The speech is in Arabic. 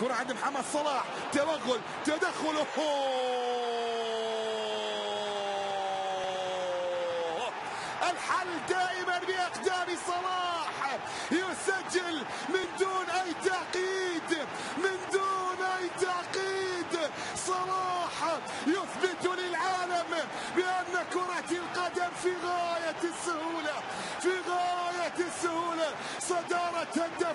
كرة عند محمد صلاح. توغل تدخل الحل دائما بأقدام صلاح. يسجل من دون أي تعقيد من دون أي تعقيد. صلاح يثبت للعالم بأن كرة القدم في غاية السهولة في غاية السهولة. صدارة الدولة